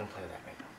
Don't play with that right now.